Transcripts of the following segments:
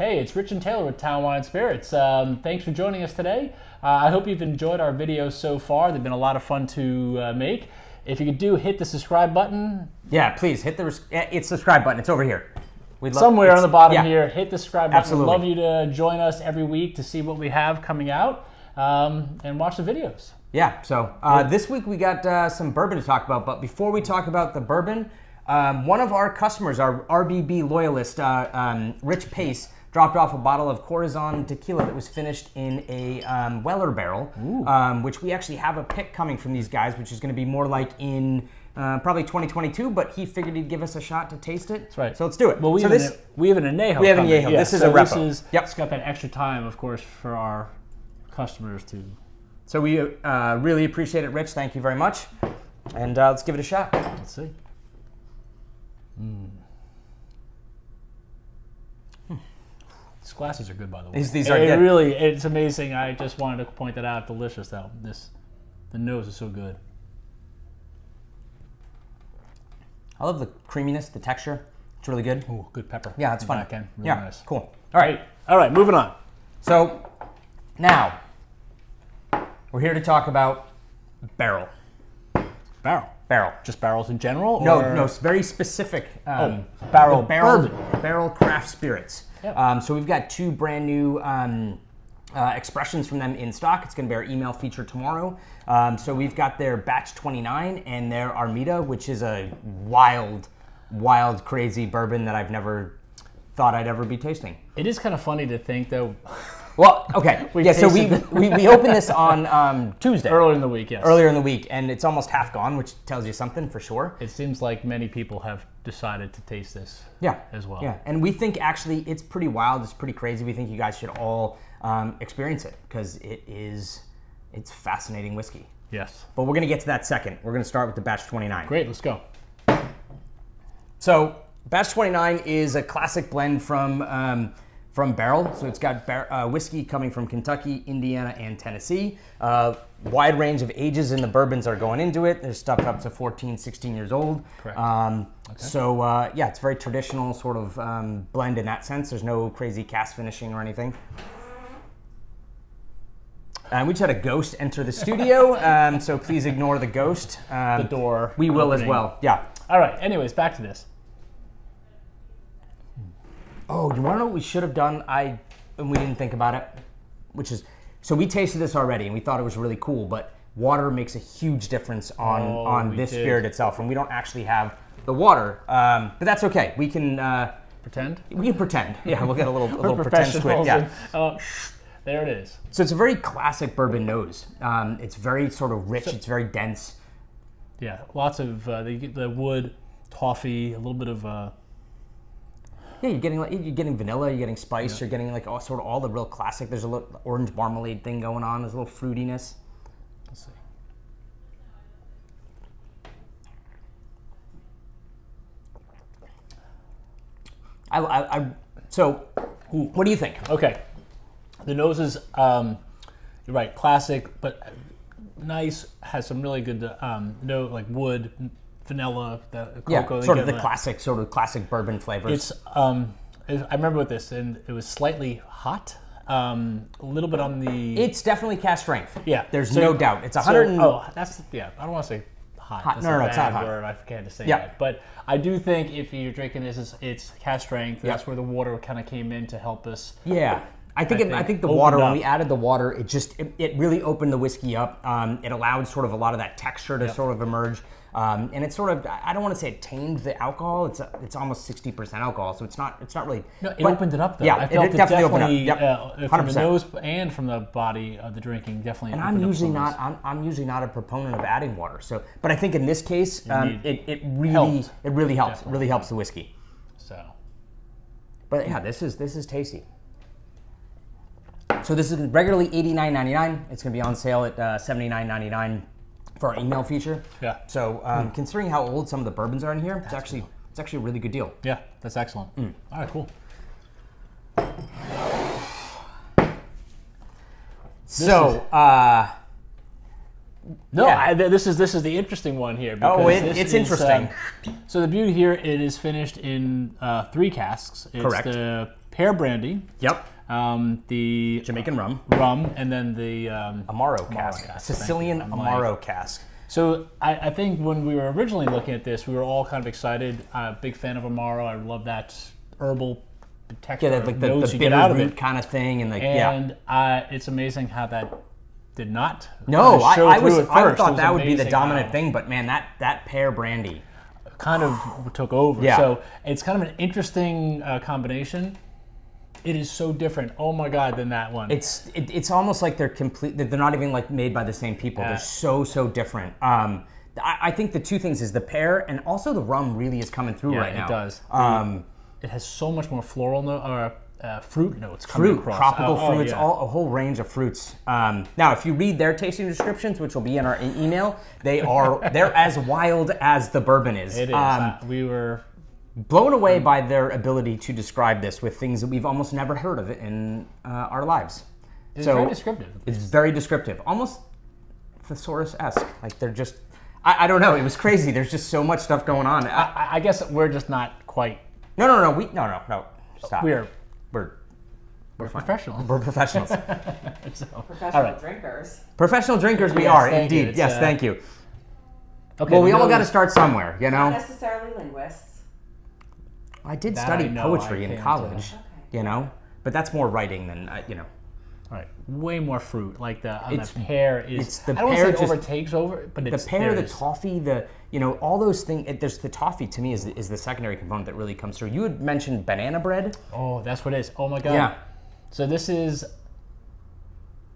Hey, it's Rich and Taylor with Town Wine Spirits. Um, thanks for joining us today. Uh, I hope you've enjoyed our videos so far. They've been a lot of fun to uh, make. If you could do, hit the subscribe button Yeah, please hit the res- it's subscribe button. It's over here. We'd love- somewhere on the bottom yeah. here. Hit the subscribe button. Absolutely. We'd love you to join us every week to see what we have coming out um, and watch the videos. Yeah. So uh, this week we got uh, some bourbon to talk about, but before we talk about the bourbon, um, one of our customers, our RBB loyalist, uh, um, Rich Pace, dropped off a bottle of Corazon tequila that was finished in a um, Weller barrel, um, which we actually have a pick coming from these guys, which is going to be more like in. Uh, probably 2022, but he figured he'd give us a shot to taste it. That's right. So let's do it. Well, we so have this, an, we have an anejo. We have an anejo. Yeah, This is so a This is, Yep. It's got that extra time, of course, for our customers to. so we uh, really appreciate it, Rich. Thank you very much. And uh, let's give it a shot. Let's see. Hmm. These glasses are good, by the way. These- these are it good. really. It's amazing. I just wanted to point that out. Delicious, though. This, the nose is so good. I love the creaminess, the texture. It's really good. Ooh, good pepper. Yeah, it's The fun. Back end. Really yeah, nice. cool. All right. All right. Moving on. So now we're here to talk about barrel. Barrel. Barrel. Just barrels in general. No, or- no, it's very specific. Um, Oh, barrel barrel, bourbon. Barrell Craft Spirits. Yep. Um, so we've got two brand new um, uh, expressions from them in stock. It's going to be our email feature tomorrow. Um, so we've got their batch 29 and their Armida, which is a wild, wild, crazy bourbon that I've never thought I'd ever be tasting. It is kind of funny to think though. Well, okay. yeah, so we, we, we opened this on um, Tuesday, Earlier in the week, yes. earlier in the week, and it's almost half gone, which tells you something for sure. It seems like many people have decided to taste this. Yeah. As well. Yeah, and we think actually it's pretty wild. It's pretty crazy. We think you guys should all um, experience it because it is, it's fascinating whiskey. Yes. But we're gonna get to that second. We're gonna start with the batch 29. Great. Let's go. So batch 29 is a classic blend from um, from Barrell. So it's got bar- uh, whiskey coming from Kentucky, Indiana, and Tennessee. Uh, wide range of ages in the bourbons are going into it. There's stuff up to 14, 16 years old. Correct. Um, So uh, yeah, it's very traditional sort of um, blend in that sense. There's no crazy cask finishing or anything. And we just had a ghost enter the studio, um, so please ignore the ghost. Um, The door We will as well. Yeah. All right. Anyways, back to this. Oh, you want to know what we should have done? I and we didn't think about it, which is so we tasted this already and we thought it was really cool, but water makes a huge difference on Oh, on this did. spirit itself, and we don't actually have the water. Um, but that's okay. We can uh, Pretend. we can pretend. Yeah, we'll get a little a little pretend squid. professionals. Yeah. and- oh, there it is. So it's a very classic bourbon nose. Um, it's very sort of rich. it's very dense. Yeah. Lots of uh, the, the wood, toffee, a little bit of. Uh, Yeah, you're getting like you're getting vanilla, you're getting spice, you're getting like all sort of all the real classic. There's a little orange marmalade thing going on. There's a little fruitiness. let's see. I, I, I so what do you think? Okay. The nose is, um, you're right, classic, but nice. Has some really good um, note like wood, vanilla, the cocoa. they sort of the that. classic, sort of classic bourbon flavors. It's um, I remember with this, and it was slightly hot. Um, a little bit on the It's definitely cask strength. yeah. there's So- no doubt. It's a so- hundred. oh, that's yeah. I don't want to say hot. Hot. That's No, no, it's not hot. word. I can't to say Yeah. that. But I do think if you're drinking this, it's, it's cask strength. Yeah. That's where the water kind of came in to help us. yeah, I think I it, I think think the water when we added the water, it just it, it really opened the whiskey up. Um, it allowed sort of a lot of that texture to sort of emerge. Um, and it sort of I don't want to say it tamed the alcohol. It's a, it's almost sixty percent alcohol, so it's not it's not really. No, it but- opened it up though. Yeah, I felt it it, definitely opened up. definitely, Yep. uh, from the 100%. nose and from the body of the drinking. Definitely. And I'm usually not I'm, I'm usually not a proponent of adding water. So, but I think in this case, um, it, it really helped. it really helps. Definitely. really helps the whiskey. So But yeah, this is this is tasty. So this is regularly $89.99. It's going to be on sale at uh, $79.99 for our email feature. Yeah. So um, considering how old some of the bourbons are in here, it's actually it's actually a really good deal. yeah, that's excellent. Mm. All right, cool. so uh, No, Yeah. I, this is this is the interesting one here. Oh, because it- it's is, interesting. um, so the beauty here, it is finished in uh, three casks. It's Correct. The pear brandy, Yep. um, the Jamaican rum. rum, and then the. Um, Amaro cask. cask, Sicilian. Amaro cask. so I, I think when we were originally looking at this, we were all kind of excited. Uh, big fan of Amaro. I love that herbal texture, Yeah, that, like the, the get bitter out of root it. kind of thing, and like yeah. And uh, it's amazing how that did not. No, kinda I, show I was. at I thought was that would be the dominant how- thing, but man, that that pear brandy. kind of took over. Yeah. So it's kind of an interesting uh, combination. It is so different. Oh my god, than that one. It's it, it's almost like they're complete. They're not even like made by the same people. Yeah. They're so so different. Um, I, I think the two things is the pear and also the rum really is coming through Yeah, right it now. does. Um, it has so much more floral no, or uh, fruit notes coming fruit, across. tropical Oh, oh, fruits, yeah. all, a whole range of fruits. Um, now, if you read their tasting descriptions, which will be in our email, they are they're as wild as the bourbon is. It is. Um, Uh, we were. Blown away by their ability to describe this with things that we've almost never heard of in uh, our lives. It's so very descriptive. it's very descriptive, almost thesaurus-esque. Like they're just, I, I don't know. It was crazy. There's just so much stuff going on. I- I, I guess we're just not quite. no, no, no. We no, no, no. Stop. We're we're we're fine. professional. We're professionals. So, Professional all right. drinkers. Professional drinkers, we Yes, are thank you. indeed. Yes, uh, thank you. Okay. Well, we all got to start somewhere, you know. Not know. necessarily linguists. I did That study I poetry in college, Okay. you know, but that's more writing than uh, you know. All right. Way more fruit. Like the, It's- the pear is. it's the I don't pear say it just- overtakes over, but the pear, the toffee, the you know all those things. It, there's the toffee to me is is the secondary component that really comes through. You had mentioned banana bread. Oh, that's what it is. Oh my god. Yeah. So this is.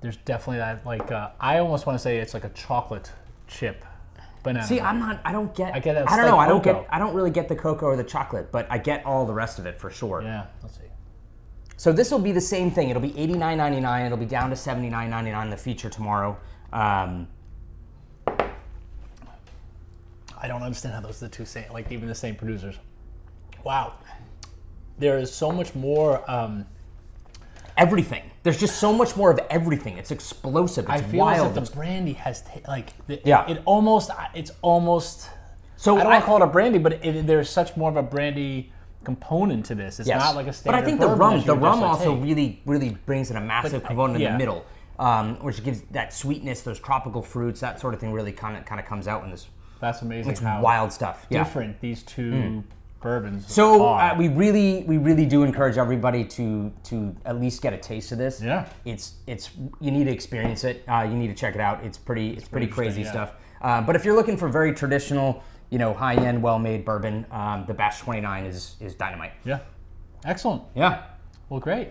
There's definitely that like uh, I almost want to say it's like a chocolate chip banana. See. I'm not. I don't get. I get that I don't know. I don't cocoa. get. I don't really get the cocoa or the chocolate, but I get all the rest of it for sure. Yeah. Let's see. So this will be the same thing. It'll be $89.99. It'll be down to $79.99 in the feature tomorrow. Um, I don't understand how those are the two same like even the same producers. Wow. There is so much more. Um, everything. There's just so much more of everything. It's explosive. It's I feel wild. as if the brandy has ta- like the, Yeah. It almost. It's almost. so I don't want to call it a brandy, but it, there's such more of a brandy component to this. It's Yes. not like a standard. but. I think the rum, the rum also take. really, really brings in a massive But, component in the middle, um, which gives that sweetness, those tropical fruits, that sort of thing, really kind of kind of comes out in this. That's amazing. It's wild stuff. Yeah. different these two bourbons. So uh, we really, we really do encourage everybody to to at least get a taste of this. Yeah. It's it's you need to experience it. Uh, you need to check it out. It's pretty it's, pretty crazy yeah. stuff. Uh, but if you're looking for very traditional, you know, high end, well made bourbon, um, the Batch 29 is is dynamite. yeah, excellent. Yeah. Well, great.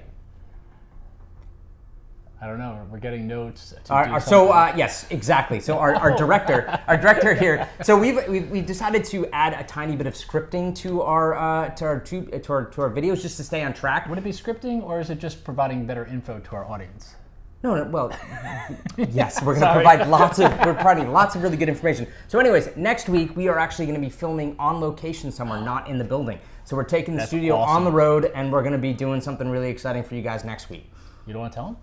I don't know. We're getting notes. To Our, our- so uh, yes, exactly. So our, our director, our director here. So we've, we've we've decided to add a tiny bit of scripting to our uh, to our to, to our to our videos just to stay on track. would it be scripting or is it just providing better info to our audience? No, no, well, yes, we're going to provide lots of we're providing lots of really good information. So, anyways, next week we are actually going to be filming on location somewhere, not in the building. So we're taking the That's studio on the road, and we're going to be doing something really exciting for you guys next week. You don't want to tell them?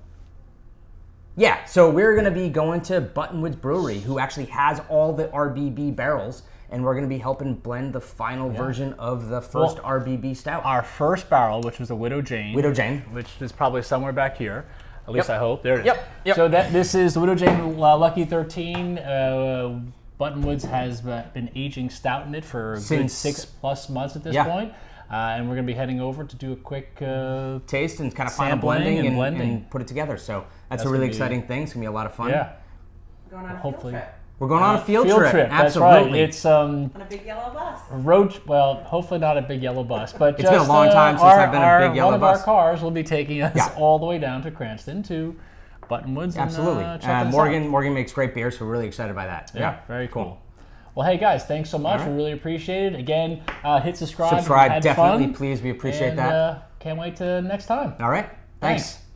Yeah, so we're going to be going to Buttonwoods Brewery, who actually has all the RBB barrels, and we're going to be helping blend the final version of the first Well, RBB stout. Our first barrel, which was a Widow Jane. Widow Jane. Which is probably somewhere back here. At least Yep. I hope. There it is. Yep, yep. So that this is the Widow Jane uh, Lucky 13. Uh, Buttonwoods has uh, been aging stout in it for a good Since- six plus months at this Yeah. point. Uh, and we're going to be heading over to do a quick uh, Taste and kind of final blending and and, blending. and put it together. So that's, That's a really be- exciting thing. It's going to be a lot of fun. yeah Going on Hopefully. field We're going on a field, trip. That's Absolutely. right. It's um, on a big yellow bus. road. Well, hopefully not a big yellow bus, but It's been a just, long uh, time since our- I've been in a big yellow One of our cars will be taking us Yeah. all the way down to Cranston to Buttonwoods. Absolutely. And, uh, Uh, us out. Morgan Morgan makes great beer, so we're really excited by that. Yeah, very cool. Well, hey guys, thanks so much. Right. We really appreciate it. Again, uh, hit subscribe. Subscribe, definitely, fun. please. We appreciate and, that. Uh, can't wait to next time. All right. Thanks. Thanks.